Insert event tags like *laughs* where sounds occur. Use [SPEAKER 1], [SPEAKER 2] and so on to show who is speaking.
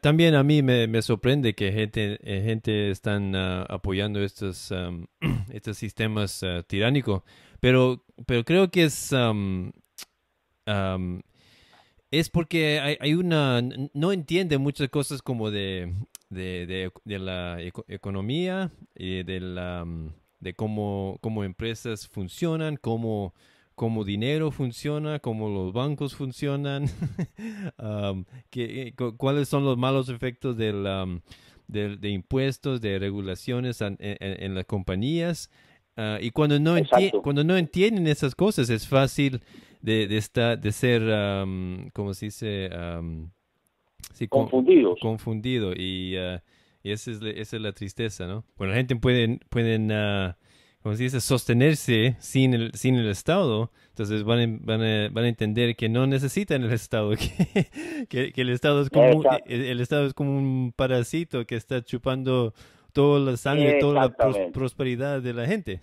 [SPEAKER 1] también a mí me, sorprende que gente, eh, gente están ah, apoyando estos, *clears throat* estos sistemas ah, tiránicos, pero, pero creo que es, es porque hay, una, no entiende muchas cosas como de, de, de, la economía y de, la, de cómo, cómo empresas funcionan, cómo cómo dinero funciona, cómo los bancos funcionan, *laughs* que, cuáles son los malos efectos del, de, impuestos, de regulaciones en, las compañías. Ah, y cuando no, cuando no entienden esas cosas es fácil de, de, estar, de ser, ¿cómo se dice?
[SPEAKER 2] Confundidos.
[SPEAKER 1] confundido. Y, y esa, es, esa es la tristeza, ¿no? Bueno, la gente puede, pueden ah, como se dice, sostenerse sin el, sin el Estado, entonces van a, van, a, van a entender que no necesitan el Estado, *laughs* que, que, el, Estado es como, el, Estado es como un parásito que está chupando toda la sangre, toda la prosperidad de la gente.